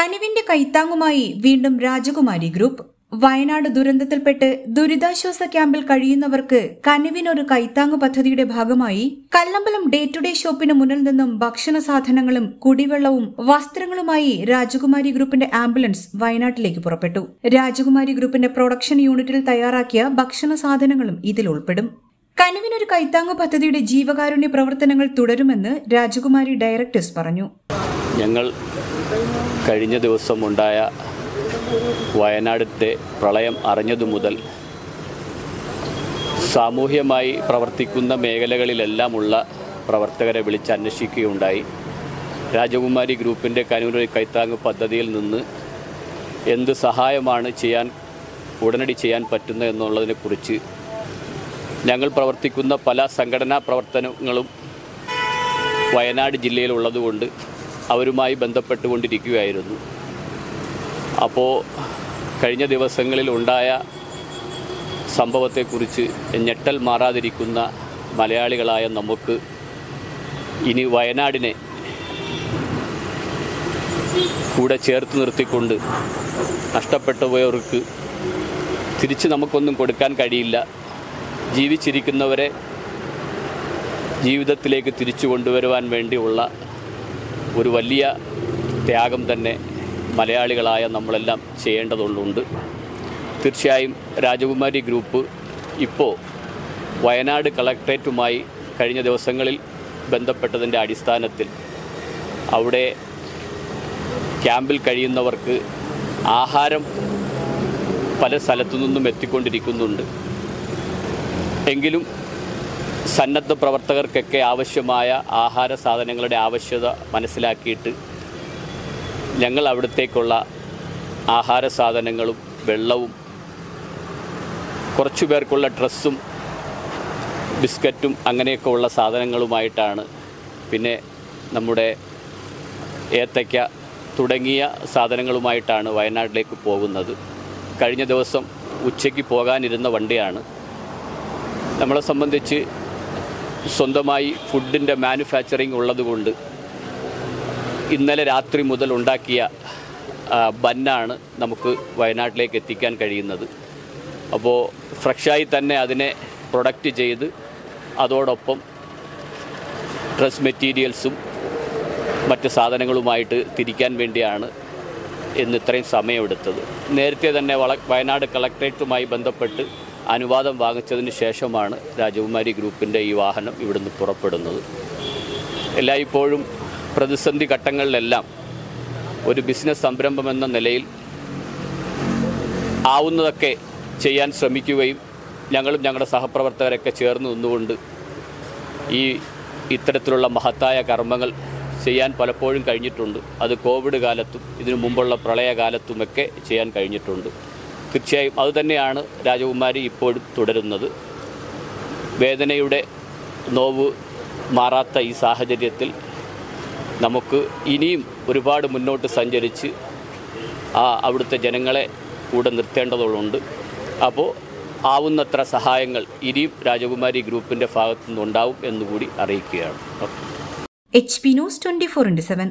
കനിവിന്റെ കൈത്താങ്ങുമായി വീണ്ടും രാജകുമാരി ഗ്രൂപ്പ്. വയനാട് ദുരന്തത്തിൽപ്പെട്ട് ദുരിതാശ്വാസ ക്യാമ്പിൽ കഴിയുന്നവർക്ക് കനിവിനൊരു കൈത്താങ്ങ് പദ്ധതിയുടെ ഭാഗമായി കല്ലമ്പലം ഡേ ടു ഡേ ഷോപ്പിന് മുന്നിൽ നിന്നും ഭക്ഷണ സാധനങ്ങളും കുടിവെള്ളവും വസ്ത്രങ്ങളുമായി രാജകുമാരി ഗ്രൂപ്പിന്റെ ആംബുലൻസ് വയനാട്ടിലേക്ക് പുറപ്പെട്ടു. രാജകുമാരി ഗ്രൂപ്പിന്റെ പ്രൊഡക്ഷൻ യൂണിറ്റിൽ തയ്യാറാക്കിയ ഭക്ഷണ സാധനങ്ങളും ഇതിൽ ഉൾപ്പെടും. കനിവിനൊരു കൈത്താങ്ങ് പദ്ധതിയുടെ ജീവകാരുണ്യ പ്രവർത്തനങ്ങൾ തുടരുമെന്ന് രാജകുമാരി ഡയറക്ടേഴ്സ് പറഞ്ഞു. ഞങ്ങൾ കഴിഞ്ഞ ദിവസം ഉണ്ടായ വയനാടിന്റെ പ്രളയം അറിഞ്ഞതു മുതൽ സാമൂഹ്യമായി പ്രവർത്തിക്കുന്ന മേഖലകളിലെല്ലാമുള്ള പ്രവർത്തകരെ വിളിച്ച് അന്വേഷിക്കുകയുണ്ടായി രാജകുമാരി ഗ്രൂപ്പിന്റെ കനൂർ കൈത്താങ് പദ്ധതിയിൽ നിന്ന് എന്ത് സഹായമാണ് ചെയ്യാൻ ഉടനടി ചെയ്യാൻ പറ്റുന്നത് എന്നുള്ളതിനെക്കുറിച്ച് ഞങ്ങൾ പ്രവർത്തിക്കുന്ന പല സംഘടനാ പ്രവർത്തനങ്ങളും വയനാട് ജില്ലയിലുള്ളതുകൊണ്ട് അവരുമായി ബന്ധപ്പെട്ടുകൊണ്ടിരിക്കുകയായിരുന്നു. അപ്പോൾ കഴിഞ്ഞ ദിവസങ്ങളിൽ ഉണ്ടായ സംഭവത്തെക്കുറിച്ച് ഞെട്ടൽ മാറാതിരിക്കുന്ന മലയാളികളായ നമുക്ക് ഇനി വയനാടിനെ കൂടെ ചേർത്ത് നിർത്തിക്കൊണ്ട് നഷ്ടപ്പെട്ടു പോയവർക്ക് തിരിച്ച് നമുക്കൊന്നും കൊടുക്കാൻ കഴിയില്ല. ജീവിച്ചിരിക്കുന്നവരെ ജീവിതത്തിലേക്ക് തിരിച്ചു കൊണ്ടുവരുവാൻ വേണ്ടിയുള്ള ഒരു വലിയ ത്യാഗം തന്നെ മലയാളികളായ നമ്മളെല്ലാം ചെയ്യേണ്ടതുണ്ട് തീർച്ചയായും രാജകുമാരി ഗ്രൂപ്പ് ഇപ്പോൾ വയനാട് കളക്ട്രേറ്റുമായി കഴിഞ്ഞ ദിവസങ്ങളിൽ ബന്ധപ്പെട്ടതിന്റെ അടിസ്ഥാനത്തിൽ അവിടെ ക്യാമ്പിൽ കഴിയുന്നവർക്ക് ആഹാരം പല സ്ഥലത്തു നിന്നും എത്തിക്കൊണ്ടിരിക്കുന്നുണ്ട്. എങ്കിലും സന്നദ്ധ പ്രവർത്തകർക്കൊക്കെ ആവശ്യമായ ആഹാര സാധനങ്ങളുടെ ആവശ്യത മനസ്സിലാക്കിയിട്ട് ഞങ്ങൾ അവിടത്തേക്കുള്ള ആഹാര സാധനങ്ങളും വെള്ളവും കുറച്ചു പേർക്കുള്ള ഡ്രസ്സും ബിസ്ക്കറ്റും അങ്ങനെയൊക്കെ ഉള്ള സാധനങ്ങളുമായിട്ടാണ് പിന്നെ നമ്മുടെ ഏത്തയ്ക്ക തുടങ്ങിയ സാധനങ്ങളുമായിട്ടാണ് വയനാട്ടിലേക്ക് പോകുന്നത്. കഴിഞ്ഞ ദിവസം ഉച്ചയ്ക്ക് പോകാനിരുന്ന വണ്ടിയാണ്. നമ്മളെ സംബന്ധിച്ച് സ്വന്തമായി ഫുഡിന്റെ മാനുഫാക്ചറിങ് ഉള്ളതുകൊണ്ട് ഇന്നലെ രാത്രി മുതൽ ഉണ്ടാക്കിയ ബന്നാണ് നമുക്ക് വയനാട്ടിലേക്ക് എത്തിക്കാൻ കഴിയുന്നത്. അപ്പോൾ ഫ്രഷായി തന്നെ അതിനെ പ്രൊഡക്റ്റ് ചെയ്ത് അതോടൊപ്പം ഡ്രസ് മെറ്റീരിയൽസും മറ്റ് സാധനങ്ങളുമായിട്ട് തിരിക്കാൻ വേണ്ടിയാണ് ഇന്ന് ഇത്രയും സമയമെടുത്തത്. നേരത്തെ തന്നെ വയനാട് കളക്ട്രേറ്റുമായി ബന്ധപ്പെട്ട് അനുവാദം വാങ്ങിച്ചതിന് ശേഷമാണ് രാജകുമാരി ഗ്രൂപ്പിന്റെ ഈ വാഹനം ഇവിടുന്ന് പുറപ്പെടുന്നത്. എല്ലായ്പ്പോഴും പ്രതിസന്ധി ഘട്ടങ്ങളിലെല്ലാം ഒരു ബിസിനസ് സംരംഭം എന്ന നിലയിൽ ആവുന്നതൊക്കെ ചെയ്യാൻ ശ്രമിക്കുകയും ഞങ്ങളും ഞങ്ങളുടെ സഹപ്രവർത്തകരൊക്കെ ചേർന്ന് നിന്നുകൊണ്ട് ഈ ഇത്തരത്തിലുള്ള മഹത്തായ കർമ്മങ്ങൾ ചെയ്യാൻ പലപ്പോഴും കഴിഞ്ഞിട്ടുണ്ട്. അത് കോവിഡ് കാലത്തും ഇതിനു മുമ്പുള്ള പ്രളയകാലത്തുമൊക്കെ ചെയ്യാൻ കഴിഞ്ഞിട്ടുണ്ട്. തീർച്ചയായും അതുതന്നെയാണ് രാജകുമാരി ഇപ്പോഴും തുടരുന്നത്. വേദനയുടെ നോവ് മാറാത്ത ഈ സാഹചര്യത്തിൽ നമുക്ക് ഇനിയും ഒരുപാട് മുന്നോട്ട് സഞ്ചരിച്ച് ആ അവിടുത്തെ ജനങ്ങളെ കൂടെ നിർത്തേണ്ടതുണ്ട്. അപ്പോൾ ആവുന്നത്ര സഹായങ്ങൾ ഇനിയും രാജകുമാരി ഗ്രൂപ്പിന്റെ ഭാഗത്തു നിന്നുണ്ടാവും എന്നുകൂടി അറിയിക്കുകയാണ്. H P news twenty four into seven.